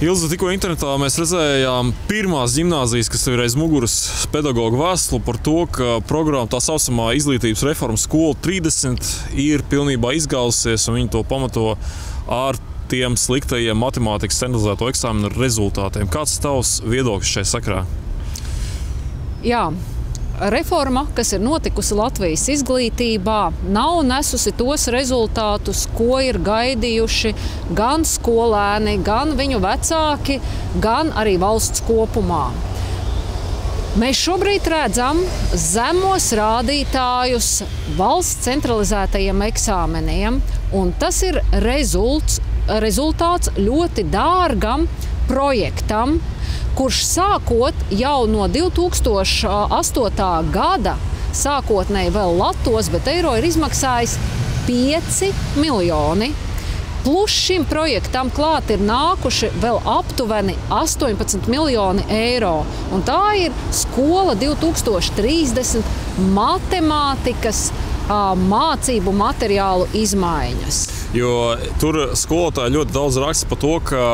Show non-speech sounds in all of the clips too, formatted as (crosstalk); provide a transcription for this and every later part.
Ilza, tikko internetā mēs redzējām pirmās gimnāzijas, kas ir aiz muguras pedagoģa vēstuli par to, ka programma tā saucamā izglītības reformas skola 30 ir pilnībā izgāzusies, un viņi to pamato ar tiem sliktajiem matemātikas centralizēto eksāmenu rezultātiem. Kāds tavs viedoklis šajā sakrā? Jā, reforma, kas ir notikusi Latvijas izglītībā, nav nesusi tos rezultātus, ko ir gaidījuši gan skolēni, gan viņu vecāki, gan arī valsts kopumā. Mēs šobrīd redzam zemos rādītājus valsts centralizētajiem eksāmeniem, un tas ir rezults, rezultāts ļoti dārgam projektam, kurš sākot jau no 2008. gada, sākotnēji vēl Latvijas, bet eiro ir izmaksājis 5 miljoni. Plus šim projektam klāt ir nākuši vēl aptuveni 18 miljoni eiro. Un tā ir skola 2030 matemātikas mācību materiālu izmaiņas. Jo tur skolotāji ļoti daudz raksta par to, ka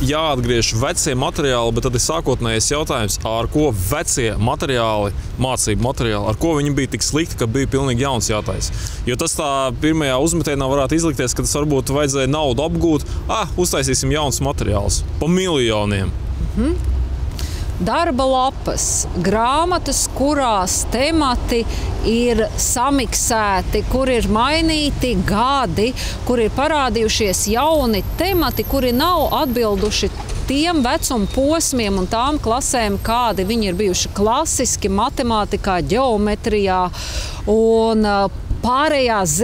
jāatgriež vecie materiāli, bet tad ir sākotnējais jautājums, ar ko vecie materiāli, mācību materiāli, ar ko viņi bija tik slikti, ka bija pilnīgi jauns jātaisa. Jo tas tā pirmajā uzmetienā varētu izlikties, ka tas varbūt vajadzēja naudu apgūt, ah, uztaisīsim jaunus materiālus pa miljoniem. -hmm darba lapas, grāmatas, kurās temati ir samiksēti, kur ir mainīti gadi, kur ir parādījušies jauni temati, kuri nav atbilduši tiem vecuma posmiem un tām klasēm, kādi viņi ir bijuši klasiski, matemātikā, geometrijā. Un, pārējās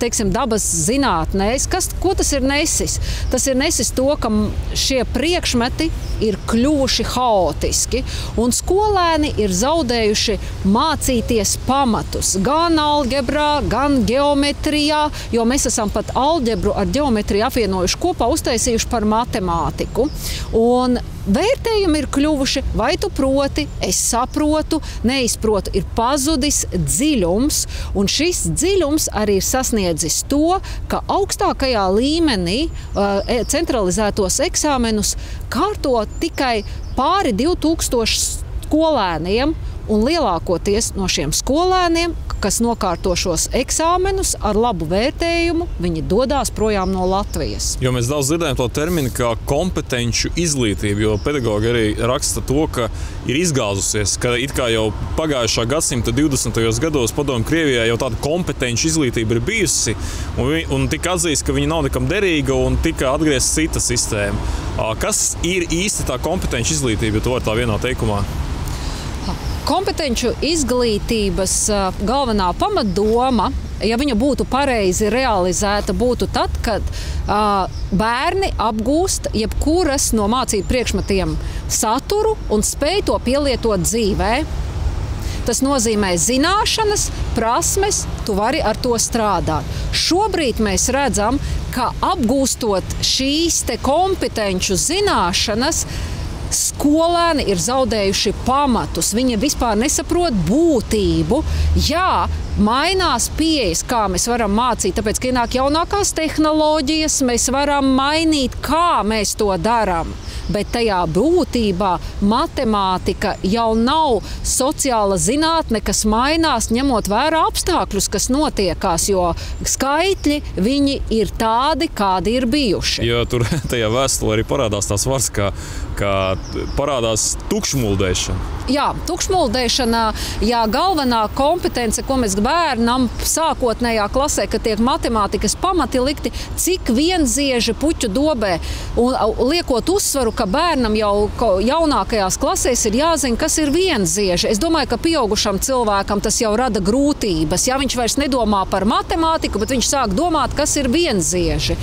teiksim, dabas zinātnēs. Kas, ko tas ir nesis? Tas ir nesis to, ka šie priekšmeti ir kļuvuši haotiski, un skolēni ir zaudējuši mācīties pamatus gan algebrā, gan geometrijā, jo mēs esam pat algebru ar geometriju apvienojuši kopā, uztaisījuši par matemātiku. Un Vērtējumi ir kļuvuši, vai tu proti, es saprotu, neizprotu, ir pazudis dziļums, un šis dziļums arī ir sasniedzis to, ka augstākajā līmenī uh, centralizētos eksāmenus kārto tikai pāri 2000 skolēniem, un lielākoties no šiem skolēniem kas nokārto šos eksāmenus ar labu vērtējumu, viņi dodas projām no Latvijas. Jo mēs daudz dzirdējam to terminu kā kompetenci izglītība, jo pedagogi arī raksta to, ka ir izgāzusies, ka it kā jau pagājušā gadsimta 20. gados padomju Krievijā jau tāda kompetenci izglītība ir bijusi, un, un tika atzīst, ka viņa nav nekam derīga un tika atgriezta cita sistēma. Kas ir īsti tā kompetenci izglītība, ja to var tā vienā teikumā? Kompetenci izglītības galvenā pamatdoma ja viņa būtu pareizi realizēta, būtu tad, kad uh, bērni apgūst jebkuras no mācību priekšmetiem saturu un spēj to pielietot dzīvē. Tas nozīmē zināšanas, prasmes, tu vari ar to strādāt. Šobrīd mēs redzam, ka apgūstot šīs kompetenci zināšanas, skolēni ir zaudējuši pamatus. Viņi vispār nesaprot būtību. Jā, mainās pieejas, kā mēs varam mācīt, tāpēc, ka ienāk jaunākās tehnoloģijas, mēs varam mainīt, kā mēs to darām bet tajā būtībā matemātika jau nav sociāla zinātne, kas mainās ņemot vērā apstākļus, kas notiekās, jo skaitļi viņi ir tādi, kādi ir bijuši. Jo tur (laughs) tajā vēstulē arī parādās tās vārds, kā, kā parādās tukšmuldēšana. Jā, tukšmuldēšana, jā, galvenā kompetence, ko mēs bērnam sākotnējā klasē, kad tiek matemātikas pamati likti, cik vienzieži puķu dobē un liekot uzsvaru, ka bērnam jau jaunākajās klasēs ir jāzina, kas ir vienzieži. Es domāju, ka pieaugušam cilvēkam tas jau rada grūtības. Ja viņš vairs nedomā par matemātiku, bet viņš sāk domāt, kas ir vienzieži.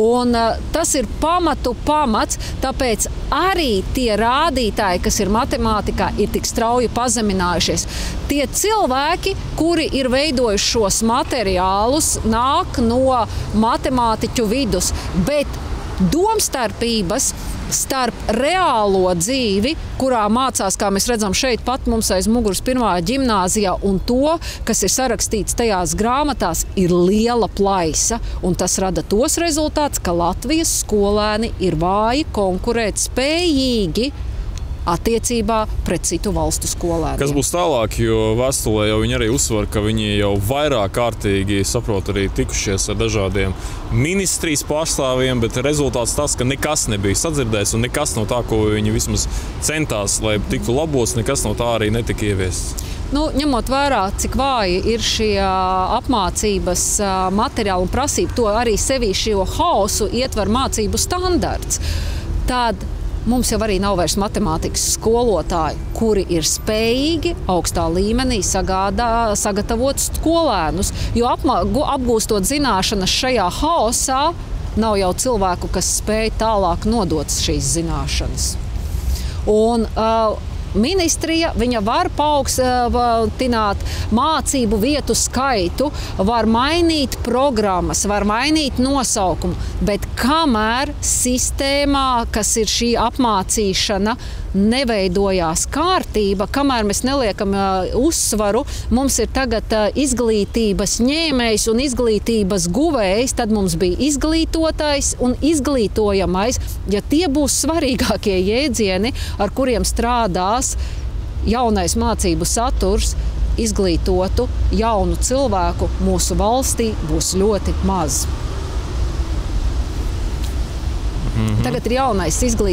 Un, uh, tas ir pamatu pamats, tāpēc arī tie rādītāji, kas ir matemātikā, ir tik strauji pazeminājušies. Tie cilvēki, kuri ir veidojuši šos materiālus, nāk no matemātiķu vidus, bet domstarpības starp reālo dzīvi, kurā mācās, kā mēs redzam, šeit pat mums aiz muguras pirmā gimnāzijā, un to, kas ir sarakstīts tajās grāmatās, ir liela plaisa. Tas rada tos rezultātus, ka Latvijas skolēni ir vāji, konkurēt spējīgi attiecībā pret citu valstu skolēniem. Kas būs tālāk, jo vēstulē jau viņi arī uzsver, ka viņi jau vairāk kārtīgi saprot, arī tikušies ar dažādiem ministrijas pārstāvjiem, bet rezultāts tas, ka nekas nebija sadzirdēts un nekas no tā, ko viņi vismaz centās, lai tiktu labots, nekas no tā arī netika ieviests. Nu, ņemot vērā, cik vāji ir šie apmācības materiāli un prasība, to arī sevī šo haosu ietver mācību standarts. Tad Mums jau arī nav vairs matemātikas skolotāji, kuri ir spējīgi augstā līmenī sagādā, sagatavot skolēnus. Jo apmā, apgūstot zināšanas šajā haosā, nav jau cilvēku, kas spēj tālāk nodot šīs zināšanas. Un, uh, ministrija var paaugstināt mācību vietu skaitu, var mainīt programmas, var mainīt nosaukumu, bet kamēr sistēmā, kas ir šī apmācīšana, neveidojās kārtība, kamēr mēs neliekam uzsvaru, mums ir tagad izglītības ņēmējs un izglītības guvējs, tad mums bija izglītotais un izglītojamais. Ja tie būs svarīgākie jēdzieni, ar kuriem strādās jaunais mācību saturs, izglītotu jaunu cilvēku mūsu valstī būs ļoti maz. Mm -hmm. Tagad ir jaunais izglītības